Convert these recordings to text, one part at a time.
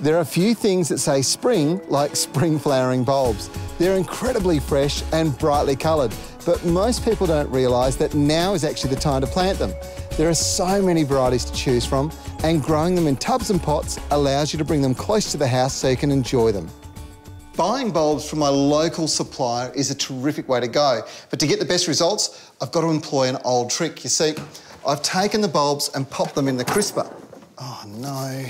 There are a few things that say spring, like spring flowering bulbs. They're incredibly fresh and brightly coloured, but most people don't realise that now is actually the time to plant them. There are so many varieties to choose from, and growing them in tubs and pots allows you to bring them close to the house so you can enjoy them. Buying bulbs from my local supplier is a terrific way to go, but to get the best results, I've got to employ an old trick. You see, I've taken the bulbs and popped them in the crisper. Oh no,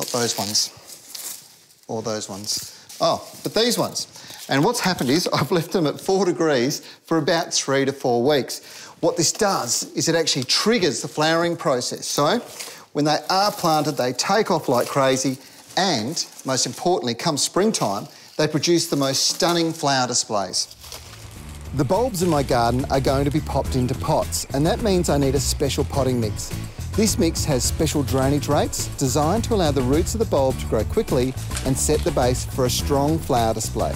not those ones. Or those ones. Oh, but these ones. And what's happened is I've left them at four degrees for about three to four weeks. What this does is it actually triggers the flowering process. So when they are planted, they take off like crazy and, most importantly, come springtime, they produce the most stunning flower displays. The bulbs in my garden are going to be popped into pots, and that means I need a special potting mix. This mix has special drainage rates designed to allow the roots of the bulb to grow quickly and set the base for a strong flower display.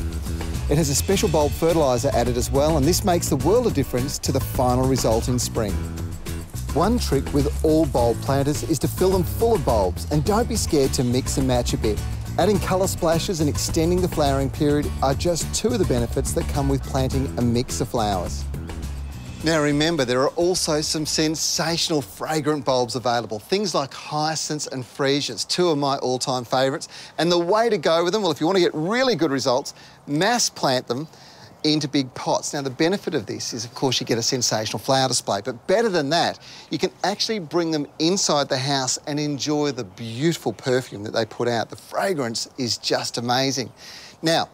It has a special bulb fertiliser added as well, and this makes the world of difference to the final result in spring. One trick with all bulb planters is to fill them full of bulbs, and don't be scared to mix and match a bit. Adding colour splashes and extending the flowering period are just two of the benefits that come with planting a mix of flowers. Now remember, there are also some sensational fragrant bulbs available. Things like hyacinths and freesias, two of my all-time favourites. And the way to go with them, well, if you want to get really good results, mass plant them into big pots. Now, the benefit of this is, of course, you get a sensational flower display, but better than that, you can actually bring them inside the house and enjoy the beautiful perfume that they put out. The fragrance is just amazing. Now,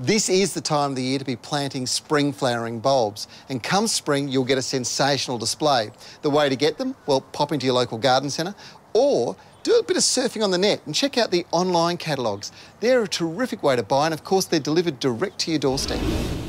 this is the time of the year to be planting spring flowering bulbs. And come spring, you'll get a sensational display. The way to get them? Well, pop into your local garden centre or do a bit of surfing on the net and check out the online catalogues. They're a terrific way to buy and of course they're delivered direct to your doorstep.